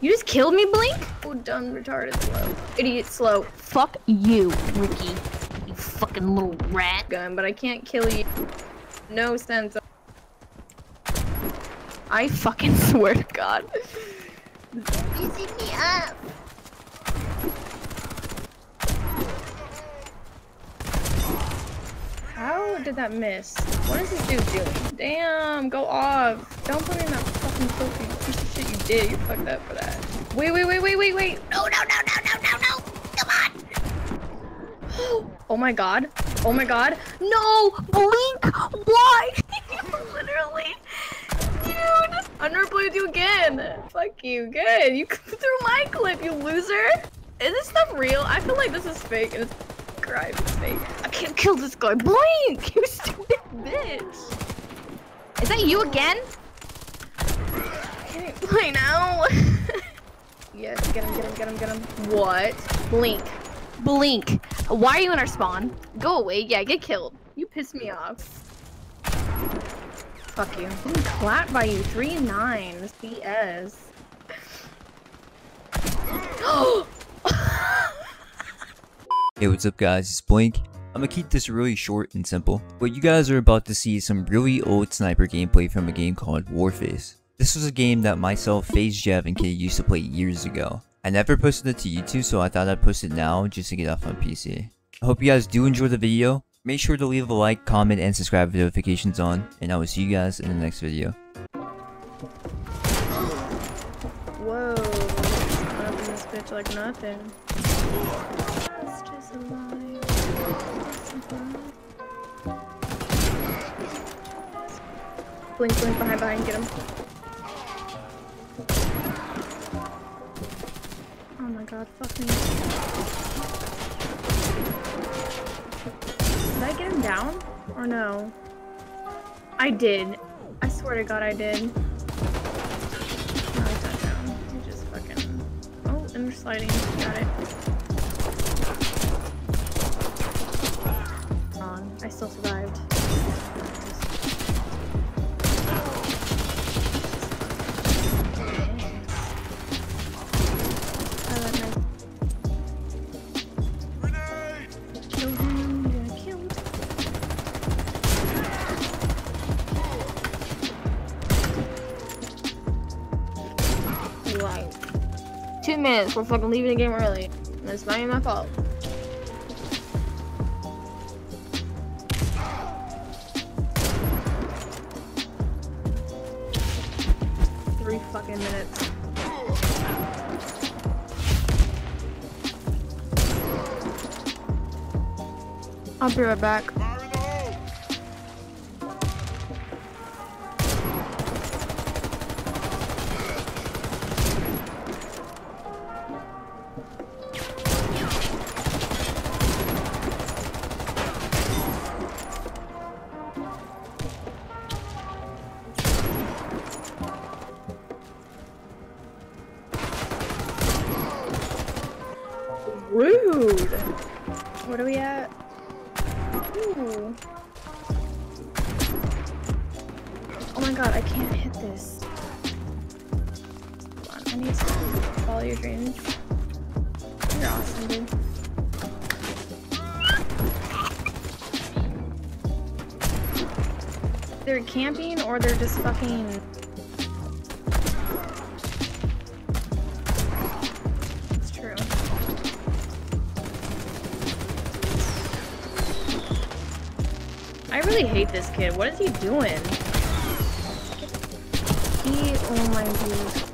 you just killed me, Blink? Oh, done retarded slow. Idiot slow. Fuck you, Ricky. You fucking little rat. Gun, but I can't kill you. No sense. I fucking swear to God. Pissing me up. How did that miss? What is this dude doing? Damn, go off. Don't put me in that fucking piece of shit you did. You fucked up for that. Wait, wait, wait, wait, wait, wait. No, no, no, no, no, no, no. Come on. Oh my god. Oh my god. No! Blink! Why? Literally. Dude! With you again. Fuck you. Good. You threw my clip, you loser. Is this stuff real? I feel like this is fake and it's crime. It's fake. I can't kill this guy. Blink! You stupid bitch. Is that you again? I can't now. yes, get him, get him, get him, get him. What? Blink. Blink. Why are you in our spawn? Go away. Yeah, get killed. You piss me off. Fuck you. I'm clapped by you. 3-9. BS. Hey what's up guys, it's Blink. I'm gonna keep this really short and simple, but you guys are about to see some really old sniper gameplay from a game called Warface. This was a game that myself, FaZe Jeff, and Kid used to play years ago. I never posted it to YouTube so I thought I'd post it now just to get off my PC. I hope you guys do enjoy the video. Make sure to leave a like, comment, and subscribe with notifications on, and I will see you guys in the next video. Whoa. This bitch like nothing. Just a lie. It's a lie. Blink, blink, behind, behind, get him. Oh my god, fuck. Did I get him down? Or no? I did. I swear to god I did. Just fucking... Oh, and sliding. Got it. On. I still survived. Minutes. We're fucking leaving the game early. And it's not even my fault. Three fucking minutes. I'll be right back. Oh my god, I can't hit this. Hold on, I need to follow your dreams. You're awesome, dude. They're camping or they're just fucking. It's true. I really hate this kid. What is he doing? He, oh my god.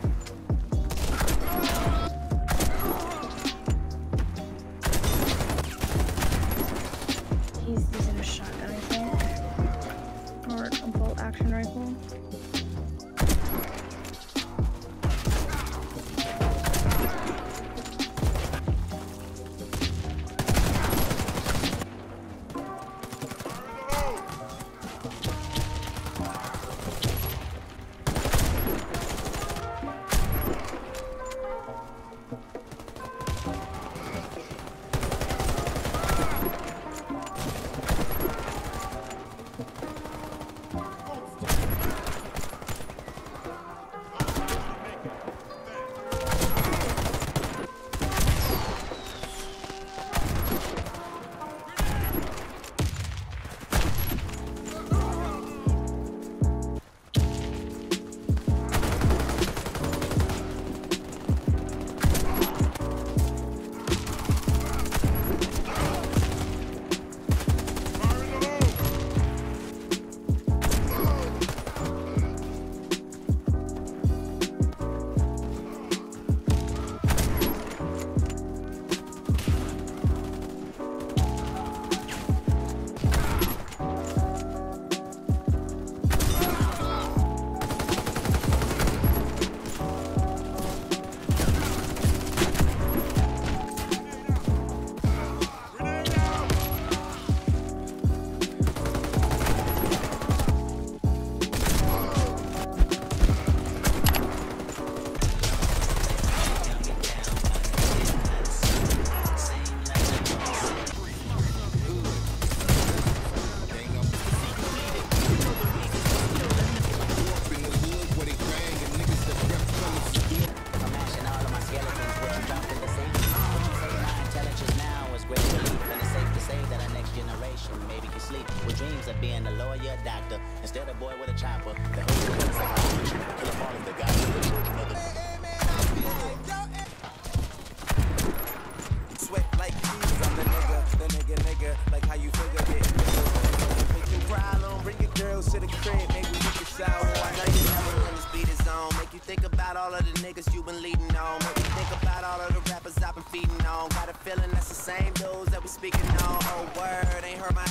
Niggas you on. Make me think about all of the rappers I've been feeding on. Got a feeling that's the same dudes that we speaking on. Oh, word, ain't heard my.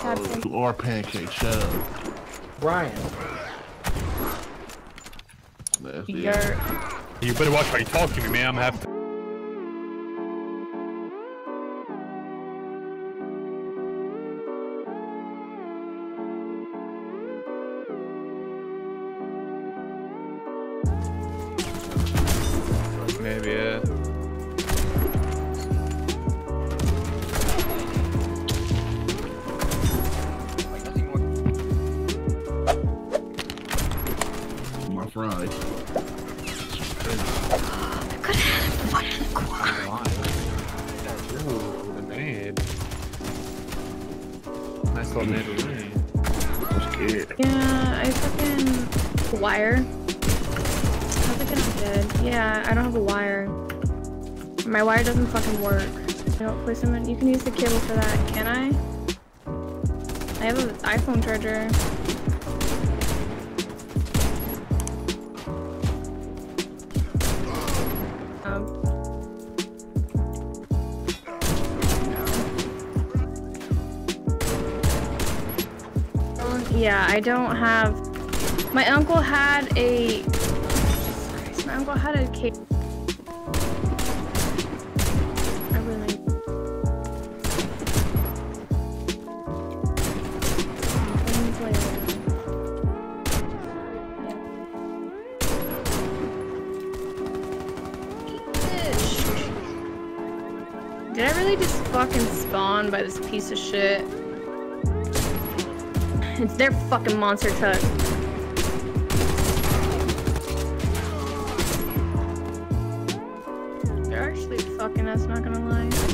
Tab You are pancake, shut up. Brian. You're better watch how you talk to me, man. I'm gonna Nice little nade with me. Yeah, I fucking wire. I think I'm dead. Yeah, I don't have a wire. My wire doesn't fucking work. I don't place them in. You can use the cable for that, can I? I have an iPhone charger. Yeah, I don't have. My uncle had a. My uncle had a cake. Did I really just fucking spawn by this piece of shit? It's their fucking monster truck. They're actually fucking us, not gonna lie.